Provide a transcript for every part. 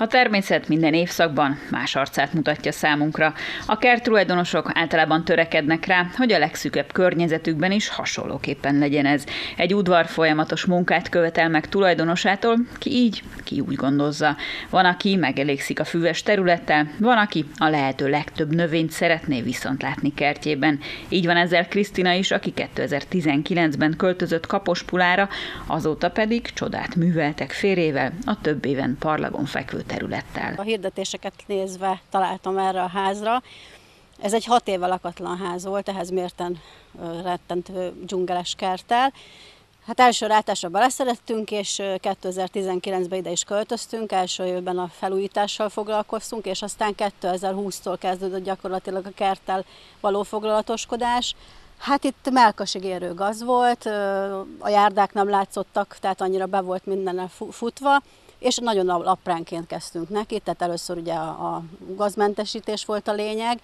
A természet minden évszakban más arcát mutatja számunkra. A kerttulajdonosok általában törekednek rá, hogy a legszűkebb környezetükben is hasonlóképpen legyen ez. Egy udvar folyamatos munkát követel meg tulajdonosától, ki így, ki úgy gondozza. Van, aki megelégszik a füves területtel, van, aki a lehető legtöbb növényt szeretné viszont látni kertjében. Így van ezzel Krisztina is, aki 2019-ben költözött Kapospulára, azóta pedig csodát műveltek férjével a több éven parlagon fekvő területtel. A hirdetéseket nézve találtam erre a házra. Ez egy hat éve lakatlan ház volt, ehhez mérten rettentő dzsungeles kerttel. Hát első rátásra beleszerettünk, és 2019-ben ide is költöztünk, első évben a felújítással foglalkoztunk, és aztán 2020-tól kezdődött gyakorlatilag a kerttel való foglalatoskodás. Hát itt melkasig érő gaz volt, a járdák nem látszottak, tehát annyira be volt minden futva, és nagyon apránként kezdtünk neki, tehát először ugye a, a gazmentesítés volt a lényeg,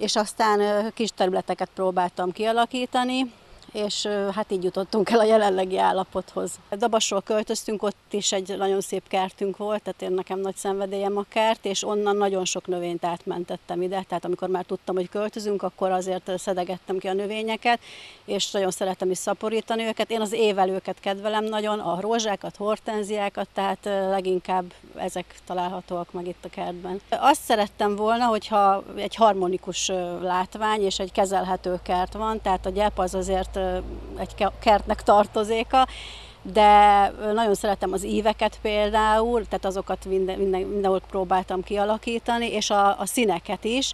és aztán kis területeket próbáltam kialakítani, és hát így jutottunk el a jelenlegi állapothoz. Dabasról költöztünk, ott is egy nagyon szép kertünk volt, tehát én nekem nagy szenvedélyem a kert, és onnan nagyon sok növényt átmentettem ide, tehát amikor már tudtam, hogy költözünk, akkor azért szedegettem ki a növényeket, és nagyon szeretem is szaporítani őket. Én az évelőket kedvelem nagyon, a rózsákat, hortenziákat, tehát leginkább ezek találhatóak meg itt a kertben. Azt szerettem volna, hogyha egy harmonikus látvány és egy kezelhető kert van, tehát a gyep az azért egy kertnek tartozéka, de nagyon szeretem az íveket például, tehát azokat minden, minden, mindenhol próbáltam kialakítani, és a, a színeket is.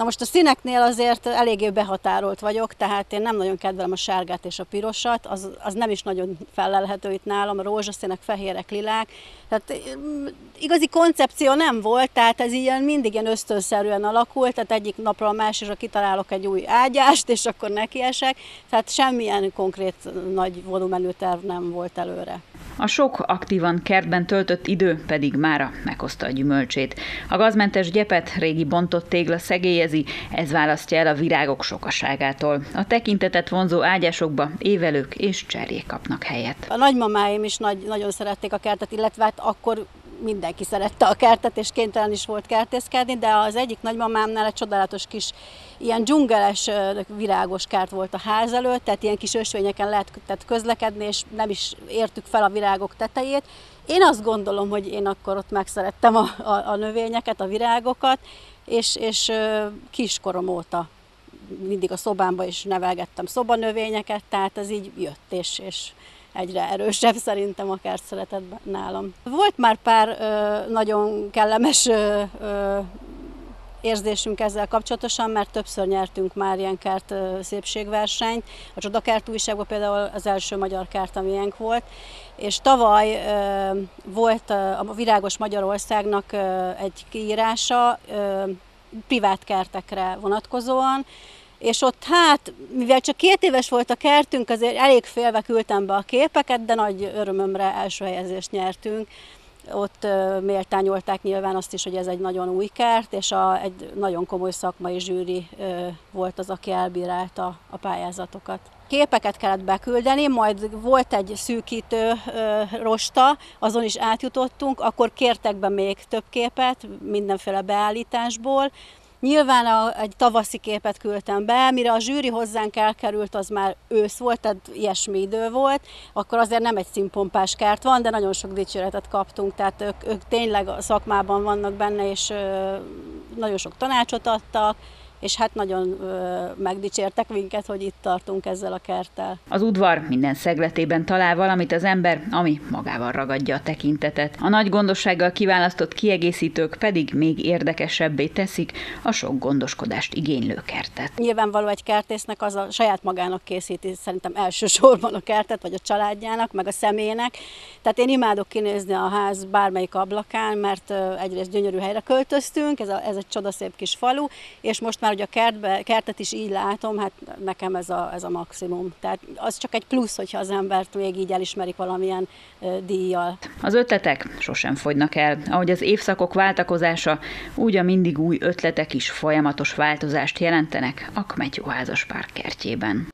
Na most a színeknél azért eléggé behatárolt vagyok, tehát én nem nagyon kedvelem a sárgát és a pirosat, az, az nem is nagyon felelhető itt nálam, a rózsaszínek, fehérek, lilák. Tehát mm, igazi koncepció nem volt, tehát ez ilyen mindig ilyen ösztönszerűen alakult, tehát egyik napra a másikra kitalálok egy új ágyást, és akkor nekiesek, tehát semmilyen konkrét nagy volumenű terv nem volt előre. A sok aktívan kertben töltött idő pedig mára meghozta a gyümölcsét. A gazmentes gyepet régi bontott tégla szegélyezi, ez választja el a virágok sokaságától. A tekintetet vonzó ágyásokba évelők és cserjék kapnak helyet. A nagymamáim is nagy, nagyon szerették a kertet, illetve hát akkor mindenki szerette a kertet, és kénytelen is volt kertészkedni, de az egyik nagymamámnál egy csodálatos kis ilyen dzsungeles, virágos kert volt a ház előtt, tehát ilyen kis ösvényeken lehetett közlekedni, és nem is értük fel a virágok tetejét. Én azt gondolom, hogy én akkor ott megszerettem a, a, a növényeket, a virágokat, és, és kiskorom óta mindig a szobámba is nevelgettem szobanövényeket, tehát ez így jött, és, és egyre erősebb szerintem a kert szeretetben nálam. Volt már pár ö, nagyon kellemes ö, ö, érzésünk ezzel kapcsolatosan, mert többször nyertünk már ilyen kert szépségversenyt. A Csodakert újságban például az első magyar kert, amilyenk volt, és tavaly volt a Virágos Magyarországnak egy kiírása privát kertekre vonatkozóan, és ott hát, mivel csak két éves volt a kertünk, azért elég félve küldtem be a képeket, de nagy örömömre első helyezést nyertünk. Ott méltányolták nyilván azt is, hogy ez egy nagyon új kert, és a, egy nagyon komoly szakmai zsűri volt az, aki elbírálta a pályázatokat. Képeket kellett beküldeni, majd volt egy szűkítő rosta, azon is átjutottunk, akkor kértek be még több képet mindenféle beállításból, Nyilván a, egy tavaszi képet küldtem be, mire a zsűri hozzánk elkerült, az már ősz volt, tehát ilyesmi idő volt, akkor azért nem egy színpompás kert van, de nagyon sok dicséretet kaptunk, tehát ők, ők tényleg a szakmában vannak benne, és nagyon sok tanácsot adtak, és hát nagyon megdicsértek minket, hogy itt tartunk ezzel a kerttel. Az udvar minden szegletében talál valamit az ember, ami magával ragadja a tekintetet. A nagy gondossággal kiválasztott kiegészítők pedig még érdekesebbé teszik a sok gondoskodást igénylő kertet. Nyilvánvaló egy kertésznek az a saját magának készíti szerintem elsősorban a kertet, vagy a családjának, meg a személynek. Tehát én imádok kinézni a ház bármelyik ablakán, mert egyrészt gyönyörű helyre költöztünk, ez, a, ez egy csodaszép kis falu, és most már már, hogy a kertbe, kertet is így látom, hát nekem ez a, ez a maximum. Tehát az csak egy plusz, hogyha az embert még így elismerik valamilyen díjjal. Az ötletek sosem fogynak el. Ahogy az évszakok váltakozása, úgy a mindig új ötletek is folyamatos változást jelentenek a Kmetyó házaspár kertjében.